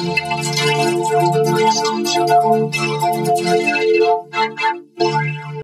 PlayStation